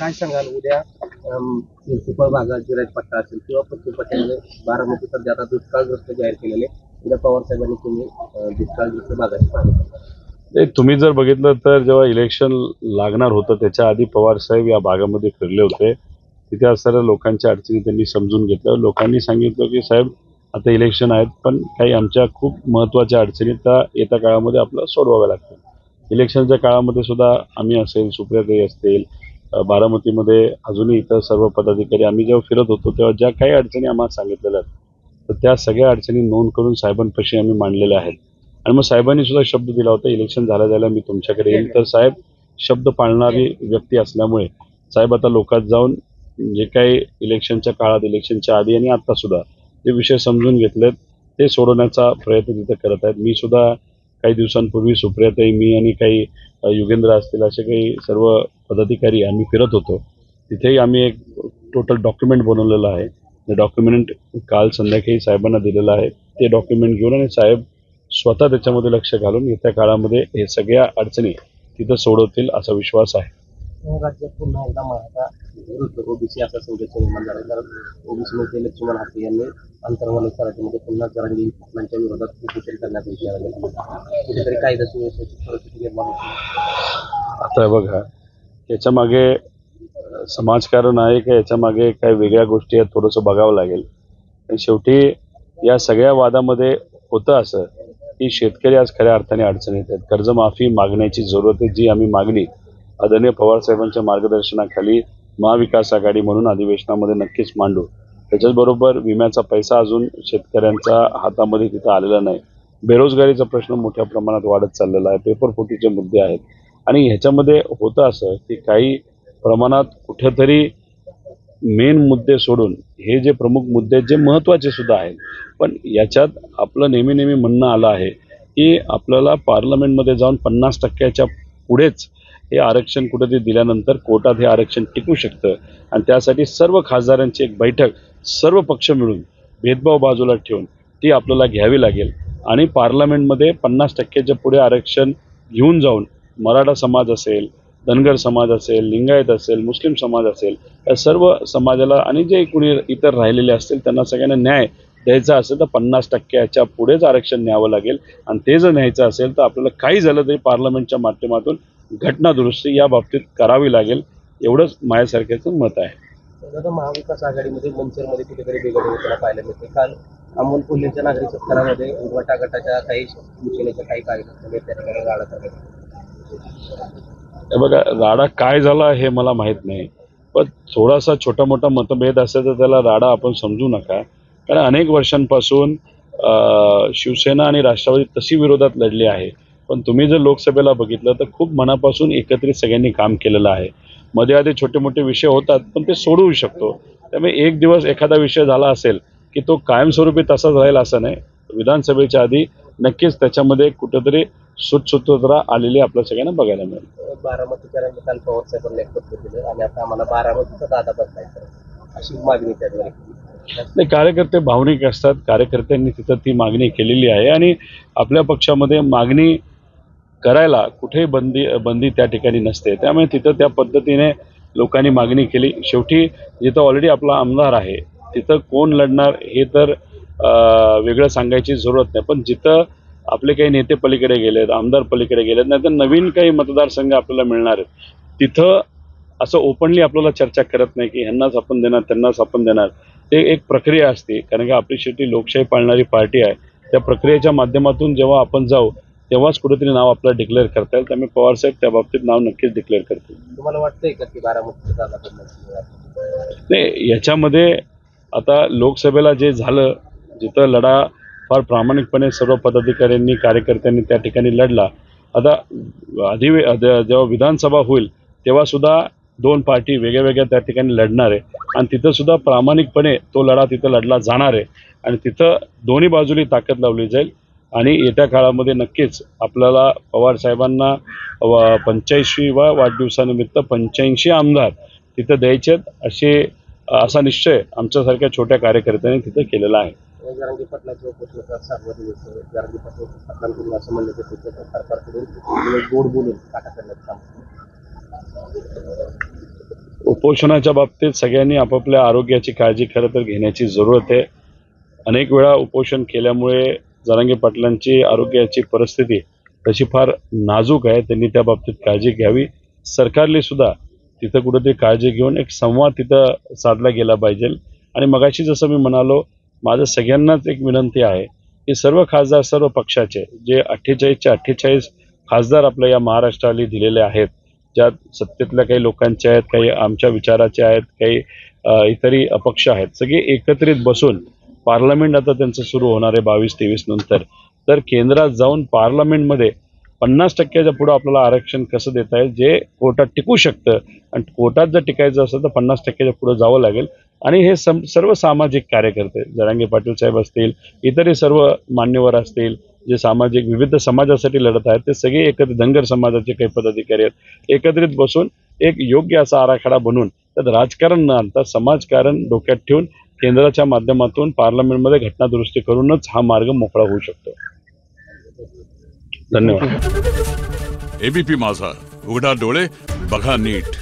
काय सांगाल? उद्या अम, भागात जिराज पट्टा असेल किंवा पश्चिम पट्ट्यामध्ये बारामती सध्या आता दुष्काळग्रस्त जाहीर केलेले उद्या पवार साहेबांनी तुम्ही दुष्काळग्रस्त भागाची पाहणी नाही, तुम्ही जर बघितलं तर जेव्हा इलेक्शन लागणार होतं त्याच्या आधी पवार साहेब या भागामध्ये फिरले होते. तिथे असणाऱ्या लोकांच्या अडचणी त्यांनी समजून घेतल्या. लोकांनी सांगितलं की साहेब आता इलेक्शन आहेत पण काही आमच्या खूप महत्त्वाच्या अडचणी त्या येत्या काळामध्ये आपल्याला सोडवाव्या लागतील. इलेक्शनच्या काळामध्ये सुद्धा आम्ही असेल सुप्रियाताई असतील बारामतीमध्ये अजूनही इतर सर्व पदाधिकारी आम्ही जेव्हा फिरत होतो तेव्हा ज्या काही अडचणी आम्हाला सांगितलेल्या आहेत तर त्या सगळ्या अडचणी नोंद करून साहेबांपाशी आम्ही मांडलेल्या आहेत. आणि मग साहेबांनी सुद्धा शब्द दिला होता इलेक्शन झाल्या झाल्या मी तुमच्याकडे येईल तर साहेब शब्द पाळणारी व्यक्ती असल्यामुळे साहेब आता लोकात जाऊन जे काही इलेक्शनच्या काळात इलेक्शनच्या आधी आणि आता सुद्धा जे विषय समजून घेतलेत ते सोडवण्याचा प्रयत्न तिथे करत आहेत. मी सुद्धा काही दिवसांपूर्वी सुप्रियाताई मी आणि काही युगेंद्र असतील असे काही सर्व पदाधिकारी आम्ही फिरत होतो. तिथेही आम्ही एक टोटल डॉक्युमेंट बनवलेलं आहे. ते डॉक्युमेंट काल संध्याकाळी साहेबांना दिलेलं आहे. ते डॉक्युमेंट घेऊन आणि साहेब स्वतः त्याच्यामध्ये लक्ष घालून येत्या काळामध्ये हे सगळ्या अडचणी तिथं सोडवतील असा विश्वास आहे. राज्यात पुन्हा एकदा मराठा विरुद्ध ओबीसी असा संघर्ष निर्माण झाला. कारण ओबीसी नेते लक्ष्मण हाके यांनी अंतर्मन करायच्यामध्ये पुन्हा जरांगी पाटलांच्या विरोधात उपोषण करण्याचा कुठेतरी कायदा सुव्यवस्थेची परिस्थिती निर्माण होती. आता बघा याच्या मागे समाजकारण आहे का याच्या मागे काही वेगळ्या गोष्टी आहेत थोडंसं बघावं लागेल. आणि शेवटी या सगळ्या वादामध्ये होतं असं की शेतकरी आज खऱ्या अर्थाने अडचणीत आहेत. कर्जमाफी मागण्याची जरूरत आहे जी आम्ही मागणी आदरणीय पवारसाहेबांच्या मार्गदर्शनाखाली महाविकास आघाडी म्हणून अधिवेशनामध्ये नक्कीच मांडू. त्याच्याचबरोबर विम्याचा पैसा अजून शेतकऱ्यांच्या हातामध्ये तिथं आलेला नाही. बेरोजगारीचा प्रश्न मोठ्या प्रमाणात वाढत चाललेला आहे. पेपरफुटीचे मुद्दे आहेत. आणि ह्याच्यामध्ये होतं असं की काही प्रमाणात कुठेतरी मेन मुद्दे सोडून हे जे प्रमुख मुद्दे आहेत, जे महत्त्वाचे सुद्धा आहेत. पण याच्यात आपलं नेहमी नेहमी म्हणणं आलं आहे की आपल्याला पार्लमेंटमध्ये जाऊन पन्नास टक्क्याच्या पुढेच हे आरक्षण कुठेतरी दिल्यानंतर कोर्टात हे आरक्षण टिकू शकतं. आणि त्यासाठी सर्व खासदारांची एक बैठक सर्व पक्ष मिळून भेदभाव बाजूला ठेवून ती आपल्याला घ्यावी लागेल. आणि पार्लमेंटमध्ये पन्नास टक्क्याच्या पुढे आरक्षण घेऊन जाऊन मराठा समाज असेल धनगर समाज असेल लिंगायत असेल मुस्लिम समाज असेल या सर्व समाजाला आणि जे कुणी इतर राहिलेले असतील त्यांना सगळ्यांना न्याय द्यायचा असेल तर पन्नास टक्क्याच्या पुढेच आरक्षण न्यावं लागेल. आणि ते जर न्यायचं असेल तर आपल्याला काही झालं तरी पार्लमेंटच्या माध्यमातून घटना दुरुस्ती या बाबतीत करावी लागेल एवढंच माझ्यासारख्याचं मत आहे. दादा महाविकास आघाडीमध्ये मंचरमध्ये कुठेतरी बिघड होताना पाहायला मिळते. काल अमोल कोल्हेच्या नागरी सत्कारामध्ये उर्वटा गटाच्या काही शिवसेनेच्या काही कार्यकर्त्यांनी त्या ठिकाणी गाळत आहेत हे बघा राडा काय झाला हे मला माहीत नाही. पण थोडासा छोटा मोठा मतभेद असेल तर त्याला राडा आपण समजू नका. कारण अनेक वर्षांपासून शिवसेना आणि राष्ट्रवादी तशी विरोधात लढली आहे. पण तुम्ही जर लोकसभेला बघितलं तर खूप मनापासून एकत्रित सगळ्यांनी काम केलेलं आहे. मध्ये आधी छोटे मोठे विषय होतात पण ते सोडवू शकतो. त्यामुळे एक दिवस एखादा विषय झाला असेल की तो कायमस्वरूपी तसाच राहील असं नाही. विधानसभेच्या आधी नक्कीच त्याच्यामध्ये कुठेतरी सुटसुटता आलेली आपल्या सगळ्यांना बघायला मिळेल. बारामतीच्या रंग काल पवार साहेबांनी एक पत्र दिलं आणि आता आम्हाला बारामतीचा दादा बदलायचा अशी मागणी त्याद्वारे नाही कार्यकर्ते भावनिक असतात. कार्यकर्त्यांनी तिथं ती मागणी केलेली आहे आणि आपल्या पक्षामध्ये मागणी करायला कुठेही बंदी बंदी त्या ठिकाणी नसते. त्यामुळे तिथं त्या पद्धतीने लोकांनी मागणी केली. शेवटी जिथं ऑलरेडी आपला आमदार आहे तिथं कोण लढणार हे तर वेगळं सांगायची जरूरत नाही. पण जिथं आपले काही नेते पलीकडे गेलेत आमदार पलीकडे गेलेत नाही तर नवीन काही मतदारसंघ आपल्याला मिळणार आहेत. तिथं असं ओपनली आपल्याला चर्चा करत नाही की ह्यांनाच आपण देणार त्यांनाच आपण देणार. ते एक प्रक्रिया असते. कारण की आपली शेवटी लोकशाही पाळणारी पार्टी आहे. त्या प्रक्रियेच्या माध्यमातून जेव्हा आपण जाऊ तेव्हाच कुठेतरी नाव आपल्याला डिक्लेअर करता येईल. त्यामुळे पवार साहेब त्या बाबतीत नाव नक्कीच डिक्लेअर करतील. तुम्हाला वाटतंय का की बदलायचा नाही याच्यामध्ये आता लोकसभेला जे झालं जिथं लढा फार प्रामाणिकपणे सर्व पदाधिकाऱ्यांनी कार्यकर्त्यांनी त्या ठिकाणी लढला. आता अधिवे जेव्हा विधानसभा होईल तेव्हासुद्धा दोन पार्टी वेगळ्या वेगळ्या त्या ठिकाणी लढणार आहे. आणि तिथंसुद्धा प्रामाणिकपणे तो लढा तिथं लढला जाणार आहे. आणि तिथं दोन्ही बाजूनी ताकद लावली जाईल. आणि येत्या काळामध्ये नक्कीच आपल्याला पवार साहेबांना व पंच्याऐंशी वा वाढदिवसानिमित्त पंच्याऐंशी आमदार तिथं द्यायचे असे असा निश्चय आमच्यासारख्या छोट्या कार्यकर्त्यांनी तिथं केलेला आहे. जरांगी पाटलाच्या उपोषणाचा सातवा दिवस आहे. जरांगी पाटील असं म्हणलं जातं की सरकारकडून गोड बोलून काटा करण्याचं काम उपोषणाच्या बाबतीत सगळ्यांनी आपापल्या आरोग्याची काळजी खरं तर घेण्याची जरूरत आहे. अनेक वेळा उपोषण केल्यामुळे जरांगे पाटलांची आरोग्याची परिस्थिती तशी फार नाजूक आहे. त्यांनी त्या बाबतीत काळजी घ्यावी. सरकारने सुद्धा तिथं कुठंतरी काळजी घेऊन एक संवाद तिथं साधला गेला पाहिजे. आणि मगाशी जसं मी म्हणालो माझं सगळ्यांनाच एक विनंती आहे की सर्व खासदार सर्व पक्षाचे जे अठ्ठेचाळीसचे अठ्ठेचाळीस खासदार आपल्या या महाराष्ट्राला दिलेले आहेत ज्यात सत्तेतल्या काही लोकांचे आहेत काही आमच्या विचाराचे आहेत काही इतरही अपक्ष आहेत सगळे एकत्रित बसून पार्लमेंट आता त्यांचं सुरू होणार आहे बावीस तेवीस नंतर. तर केंद्रात जाऊन पार्लमेंटमध्ये पन्नास टक्क्याच्या पुढं आपल्याला आरक्षण कसं देता येईल जे कोर्टात टिकू शकतं आणि कोर्टात जर टिकायचं असेल तर पन्नास टक्क्याच्या पुढं जावं लागेल. आणि हे सम सर्व सामाजिक कार्यकर्ते जरांगे पाटील साहेब असतील इतरही सर्व मान्यवर असतील जे सामाजिक विविध समाजासाठी लढत आहेत ते सगळे एकत्र धनगर समाजाचे काही पदाधिकारी आहेत एकत्रित बसून एक योग्य असा आराखडा बनवून त्यात राजकारण न आणता समाजकारण डोक्यात ठेवून केंद्राच्या माध्यमातून पार्लमेंटमध्ये घटना दुरुस्ती करूनच हा मार्ग मोकळा होऊ शकतो. धन्यवाद. एबीपी माझा उघडा डोळे बघा नीट.